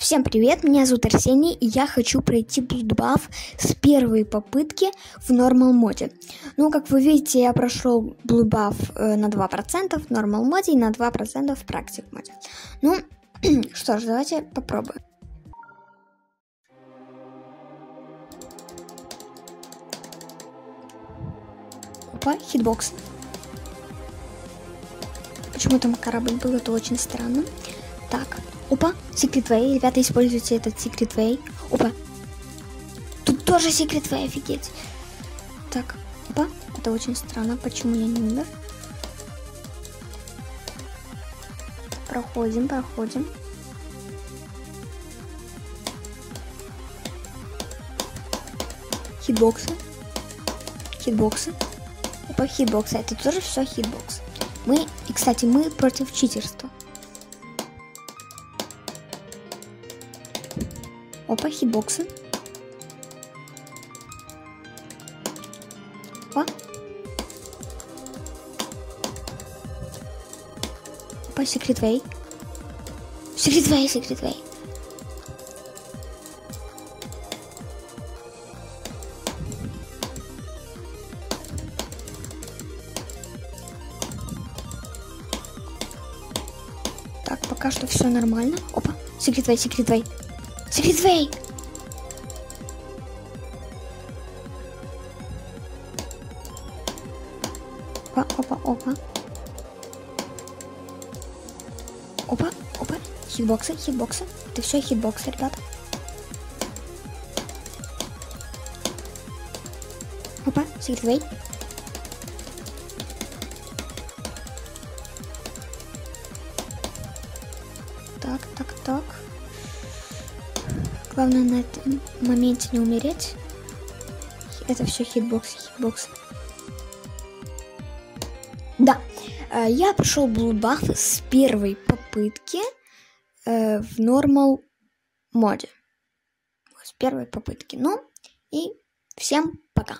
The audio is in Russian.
Всем привет, меня зовут Арсений, и я хочу пройти Bloodbath с первой попытки в Normal моде. Ну, как вы видите, я прошел Bloodbath э, на 2% в Normal моде и на 2% в Practice моде. Ну, что ж, давайте попробуем. Опа, хитбокс. Почему там корабль был, это очень странно. Так, опа, Secret Way. Ребята, используйте этот Secret Way. Опа. Тут тоже Secret Way, офигеть. Так, опа, это очень странно. Почему я не умер? Проходим, проходим. Хитбоксы. Хитбоксы. Опа, хитбоксы. Это тоже все хитбокс. Мы, и, кстати, мы против читерства. Опа, хитбоксы. Опа. Опа, secret way. Secret way, secret way. Так, пока что все нормально. Опа, секретвей, секретвей. Секретвей! Опа, опа, опа. Опа, опа. Хитбоксы, хитбоксы. Это все хитбоксы, ребята. Опа, секретвей. Так, так, так. Главное на этом моменте не умереть. Это все хитбоксы, хитбоксы. Да, э, я прошел Bloodbath с первой попытки э, в нормал моде. С первой попытки. Ну, и всем пока.